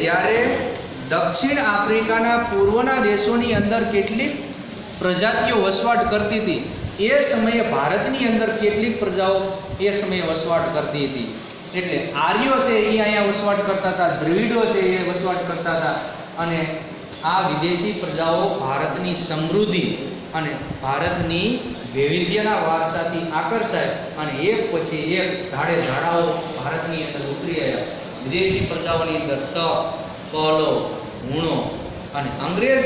જ્યારે દક્ષિણ આફ્રિકાના પૂર્વના દેશોની અંદર કેટલીક પ્રજાતિઓ વસવાટ કરતી હતી, એ સમયે ભારતની અંદર કેટલીક પ્રજાઓ એ સમયે વસવાટ કરતી હતી. એટલે આર્યો છે એ અહીંયા વસવાટ કરતા હતા, દ્રવિડો છે એ વસવાટ કરતા હતા અને આ વિદેશી પ્રજાઓ ભારતની સમૃદ્ધિ અને ભારતની વૈવિધ્યના વારસાથી આકર્ષાય અને એક પછી એક ધાડે ધાડાઓ ભારતની અંદર ઉતરી આવ્યા. વિદેશી પ્રજાઓની અંદર સ કલો ગુણો અને અંગ્રેજ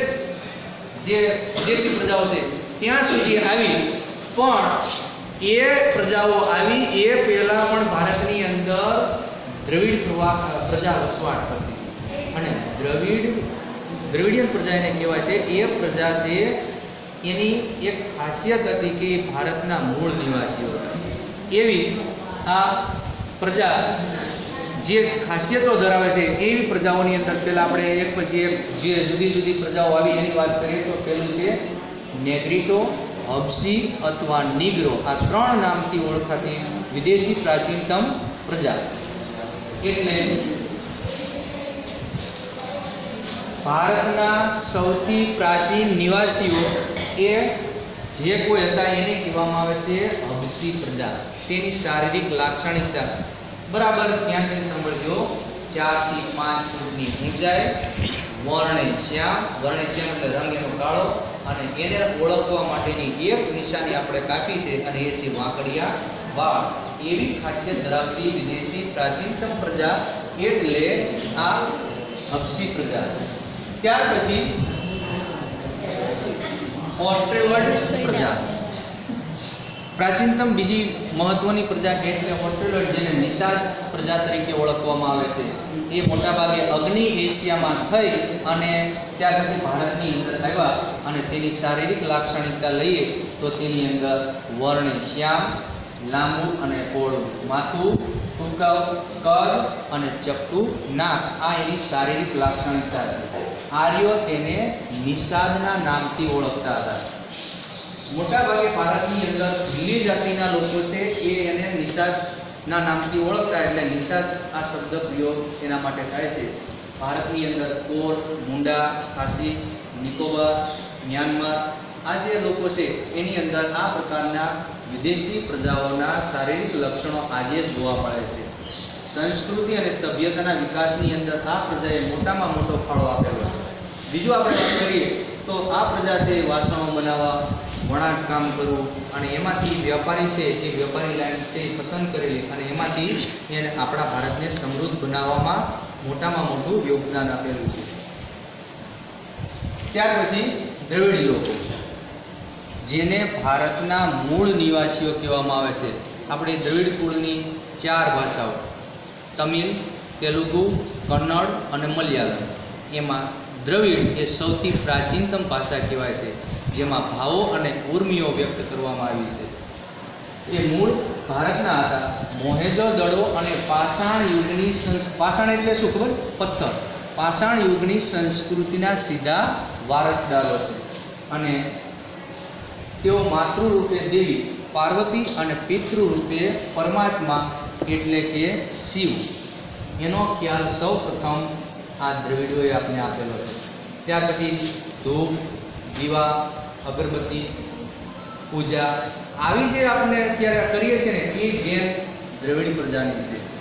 જે વિદેશી પ્રજાઓ છે, ત્યાં સુધી આવી. પણ એ પ્રજાઓ આવી, એ પહેલાં પણ ભારતની અંદર દ્રવિડ પ્રજા વસવાટ કરતી અને દ્રવિડ, દ્રવિડિયન પ્રજા એને કહેવાય છે. એ પ્રજા છે, એની એક ખાસિયત હતી કે ભારતના મૂળ નિવાસીઓ હતા. એવી આ પ્રજા જે ખાસિયતો ધરાવે છે એવી પ્રજાઓની અંદર પહેલાં આપણે એક પછી એક જે જુદી જુદી પ્રજાઓ આવી એની વાત કરીએ તો પહેલું છે નેગ્રીટો, હબસી અથવા નિગ્રો. આ ત્રણ નામથી ઓળખાતી વિદેશી પ્રાચીનતમ પ્રજા. એટલે ભારતના સૌથી પ્રાચીન નિવાસીઓ એ જે કોઈ હતા એને કહેવામાં આવે છે હબસી પ્રજા. તેની શારીરિક લાક્ષણિકતા બરાબર ધ્યાનથી સાંભળજો. ચારથી પાંચ ફૂટની ઊંચાઈ, વર્ણે શ્યામ વર્ણે શ્યામ એટલે રંગ એનો કાળો, અને એને ઓળખવા માટેની એક નિશાની આપણે કાપી છે, અને એ છે વાંકડિયા વાળ એવી ખાસિયત ધરાવતી વિદેશી પ્રાચીનતમ પ્રજા એટલે આ હપસી પ્રજા. ત્યાર પછી ઓસ્ટ્રેલોઇડ પ્રજા. પ્રાચીનતમ બીજી મહત્વની પ્રજા એટલે હોટેલ જેને નિષાદ પ્રજા તરીકે ઓળખવામાં આવે છે. એ મોટાભાગે અગ્નિ એશિયામાં થઈ અને ત્યારથી ભારતની અંદર આવ્યા અને તેની શારીરિક લાક્ષણિકતા લઈએ તો તેની અંદર વર્ણ શ્યામ, લાંબુ અને પહોળું માથું, ટૂંકા કદ અને ચપટું નાક, આ એની શારીરિક લાક્ષણિકતા હતી. આર્યો તેને નિષાદના નામથી ઓળખતા હતા. મોટાભાગે ભારતની અંદર ભીલી જાતિના લોકો છે, એ એને નિષાદના નામથી ઓળખતા એટલે નિષાદ આ શબ્દ પ્રયોગ એના માટે થાય છે. ભારતની અંદર કોર, મુંડા, ખાસી, નિકોબાર, મ્યાનમાર આ જે લોકો છે, એની અંદર આ પ્રકારના વિદેશી પ્રજાઓના શારીરિક લક્ષણો આજે જોવા મળે છે. સંસ્કૃતિ અને સભ્યતાના વિકાસની અંદર આ પ્રજાએ મોટામાં મોટો ફાળો આપેલો બીજું આપણે વાત કરીએ, તો આ પ્રજા છે વાસણો બનાવવા વણાટ કામ કરવું અને એમાંથી વેપારી છે એ વેપારી લાઈન છે પસંદ કરેલી અને એમાંથી એને આપણા ભારતને સમૃદ્ધ બનાવવામાં મોટામાં મોટું યોગદાન આપેલું છે. ત્યાર પછી દ્રવિડ લોકો. જેને ભારતના મૂળ નિવાસીઓ કહેવામાં આવે છે. આપણે દ્રવિડ કુળની ચાર ભાષાઓ. તમિલ, તેલુગુ, કન્નડ અને મલયાલમ. એમાં દ્રવિડ એ સૌથી પ્રાચીનતમ ભાષા કહેવાય છે. જેમાં ભાવો અને ઉર્મિઓ વ્યક્ત કરવામાં આવી છે. એ મૂળ ભારતના હતા. મોહેજો દડો અને પાષાણ યુગની પાષાણ એટલે શું ખબર? પથ્થર. પાષાણ યુગની સંસ્કૃતિના સીધા વારસદારો છે. અને તેઓ માતૃરૂપે દેવી, પાર્વતી અને પિતૃરૂપે પરમાત્મા એટલે કે શિવ. એનો ખ્યાલ સૌ પ્રથમ આ દ્રવિડોએ આપને આપેલો છે. ત્યાર પછી ધૂપ દીવા, અગરબત્તી, પૂજા આવી જે આપણે અત્યારે કરીએ છીએ ને, એ જેમ દ્રવિડ પ્રજાની છે.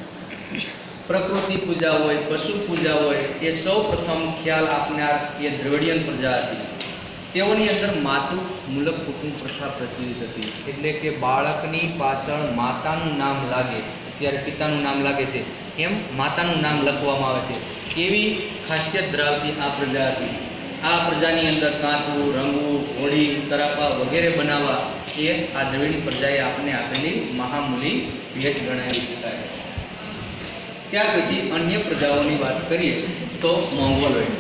પ્રકૃતિ પૂજા હોય, પશુ પૂજા હોય, એ સૌ પ્રથમ ખ્યાલ આપનાર એ દ્રવિડિયન પ્રજા હતી. તેઓની અંદર માતૃ મૂલક કુટુંબ પ્રથા પ્રચલિત હતી. એટલે કે બાળકની પાછળ માતાનું નામ લાગે. ત્યારે પિતાનું નામ લાગે છે. એમ માતાનું નામ લખવામાં આવે છે. એવી ખાસિયત ધરાવતી આ પ્રજા હતી. આ પ્રજાની અંદર કાંતવું રંગવું હોળી તરાપા વગેરે બનાવવા એ આ દ્રવિડ પ્રજાએ આપણને આપેલી મહામૂલી ભેટ ગણાવી શકાય. ત્યાર પછી અન્ય પ્રજાઓની વાત કરીએ તો મોંગોલોઈડ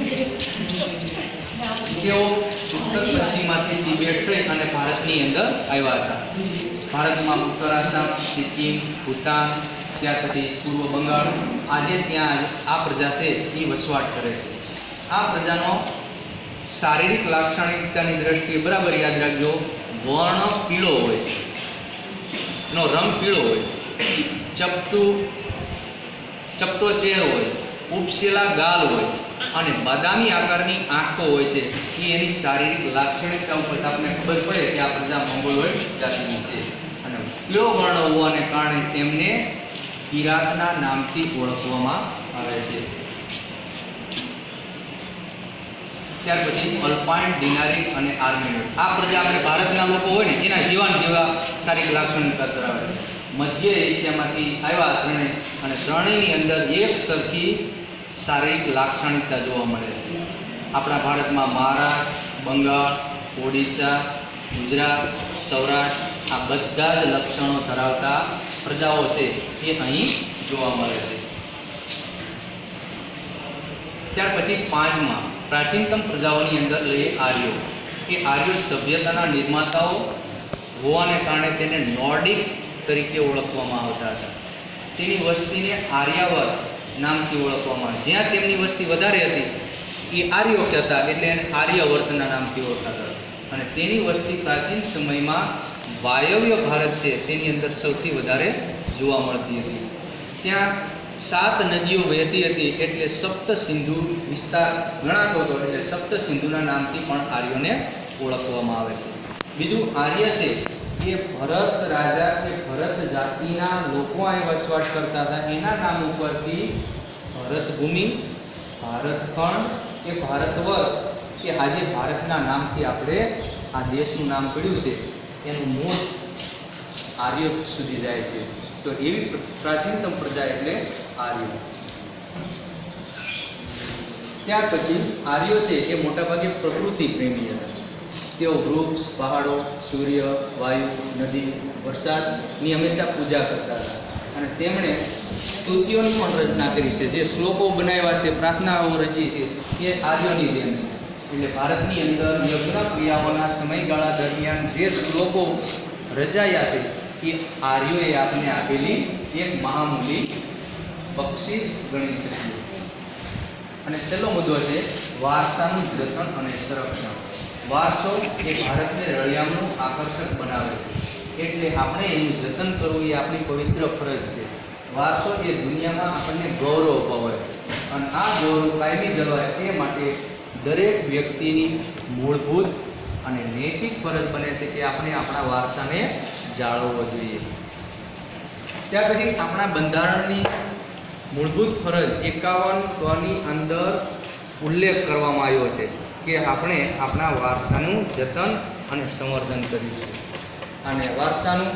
તેઓ ઉત્તર પશ્ચિમમાંથી તિબેટ અને ભારતની અંદર આવ્યા હતા. ભારતમાં ઉત્તર આસામ, સિક્કિમ ભૂટાન ત્યાર પછી પૂર્વ બંગાળ, આજે ત્યાં આ પ્રજા છે એ વસવાટ કરે છે. આ પ્રજાનો શારીરિક લાક્ષણિકતાની દ્રષ્ટિએ બરાબર યાદ રાખજો, વર્ણ પીળો હોય છે. એનો રંગ પીળો હોય છે. ચપટું, ચપટો ચહેરો હોય ઉપસેલા ગાલ હોય અને બદામી આકારની આંખો હોય છે, એ એની શારીરિક લાક્ષણિકતા ઉપર આપણને ખબર પડે કે આ પ્રજા હોય જાતિની છે. અને પીળો વર્ણ હોવાને કારણે તેમને કિરાતના નામથી ઓળખવામાં આવે છે. ત્યાર પછી અલ્પાઇન ડિનારિક અને આર્મેનિયસ આ પ્રજા આપણે ભારતના લોકો હોય ને, એના જીવન જેવા શારીરિક લાક્ષણિકતા ધરાવે છે. મધ્ય એશિયામાંથી આવ્યા ત્રણે અને ત્રણેયની અંદર એક સરખી શારીરિક લાક્ષણિકતા જોવા મળે છે. આપણા ભારતમાં મહારાષ્ટ્ર બંગાળ, ઓડિશા, ગુજરાત, સૌરાષ્ટ્ર, આ બધા જ લક્ષણો ધરાવતા પ્રજાઓ છે એ અહીં જોવા મળે છે. ત્યાર પછી પાંચમાં પ્રાચીનતમ પ્રજાઓની અંદર લઈએ આર્યો એ આર્યો સભ્યતાના નિર્માતાઓ હોવાને કારણે તેને નોર્ડિક તરીકે ઓળખવામાં આવતા હતા. તેની વસ્તીને આર્યાવર્ત નામથી ઓળખવામાં જ્યાં તેમની વસ્તી વધારે હતી, એ આર્યો કહેતા, એટલે એને આર્યવર્તના નામથી ઓળખાતા હતા. અને તેની વસ્તી પ્રાચીન સમયમાં વાયવ્ય ભારત છે, તેની અંદર સૌથી વધારે જોવા મળતી હતી. ત્યાં સાત નદીઓ વહેતી હતી એટલે સપ્ત સિંધુ વિસ્તાર ગણાતો હતો એટલે સપ્ત સિંધુના નામથી પણ આર્યોને ઓળખવામાં આવે છે. બીજું આર્ય છે, એ ભરત રાજા કે ભરત જાતિના લોકો અહીં વસવાટ કરતા હતા. એના નામ ઉપરથી ભરતભૂમિ, ભારતખંડ કે ભારત વર્ષ કે આજે ભારતના નામથી આપણે આ દેશનું નામ પડ્યું છે. એનું મૂળ આર્ય સુધી જાય છે. તો એવી પ્રાચીનતમ પ્રજા એટલે આર્યો. ત્યાર પછી આર્યો છે એ મોટાભાગે પ્રકૃતિ પ્રેમી હતા તેઓ વૃક્ષ, પહાડો, સૂર્ય, વાયુ, નદી, વરસાદની હંમેશા પૂજા કરતા હતા. અને તેમણે સ્તુતિઓની પણ રચના કરી છે. જે શ્લોકો બનાવ્યા છે, પ્રાર્થનાઓ રચી છે, એ આર્યોની દેન છે. એટલે ભારતની અંદર યજ્ઞ ક્રિયાઓના સમયગાળા દરમિયાન જે શ્લોકો રચાયા છે, એ આર્યોએ આપને આપેલી એક મહામૂલી બક્ષિસ ગણી શકીએ. અને છેલ્લો મુદ્દો છે, વારસાનું જતન અને સંરક્ષણ. વારસો એ ભારતને રળિયામણું આકર્ષક બનાવે છે. એટલે આપણે એનું જતન કરવું એ આપણી પવિત્ર ફરજ છે. વારસો એ દુનિયામાં આપણને ગૌરવ અપાવે અને આ ગૌરવ કાયમી જળવાય એ માટે દરેક વ્યક્તિની મૂળભૂત અને નૈતિક ફરજ બને છે કે આપણે આપણા વારસાને જાળવવો જોઈએ. ત્યાર પછી આપણા બંધારણની મૂળભૂત ફરજ એકાવન ત્વની અંદર ઉલ્લેખ કરવામાં આવ્યો છે કે આપણે આપણા વારસાનું જતન અને સંવર્ધન કરીશું. અને વારસાનું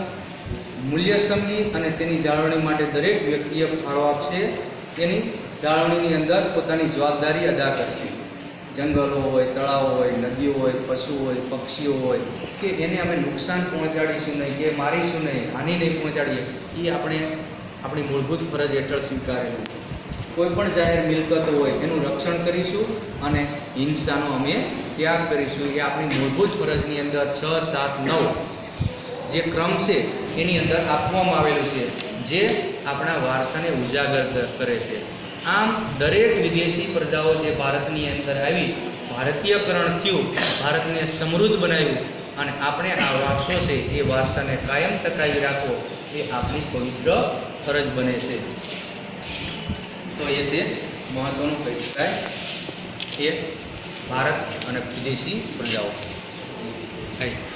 મૂલ્ય સમજી અને તેની જાળવણી માટે દરેક વ્યક્તિએ ફાળો આપશે. તેની જાળવણીની અંદર પોતાની જવાબદારી અદા કરશે. જંગલો હોય, તળાવો હોય, નદીઓ હોય, પશુ હોય, પક્ષીઓ હોય, કે એને અમે નુકસાન પહોંચાડીશું નહીં, કે મારીશું નહીં, હાનિ નહીં પહોંચાડીએ, એ આપણે આપણી મૂળભૂત ફરજ હેઠળ સ્વીકારેલું. છે કોઈ પણ જાહેર મિલકત હોય એનું રક્ષણ કરીશું અને હિંસાનો અમે ત્યાગ કરીશું. એ આપણી મૂળભૂત ફરજની અંદર છ, સાત, નવ જે ક્રમ છે, એની અંદર આપવામાં આવેલું છે, જે આપણા વારસાને ઉજાગર કરે છે. આમ દરેક વિદેશી પ્રજાઓ જે ભારતની અંદર આવી, ભારતીયકરણ થયું, ભારતને સમૃદ્ધ બનાવ્યું અને આપણે આ વારસો છે એ વારસાને કાયમ ટકાવી રાખવો, એ આપણી પવિત્ર ફરજ બને છે. તો એ છે મહત્વનું કહી શકાય કે ભારત અને વિદેશી પ્રજાઓ. થેન્ક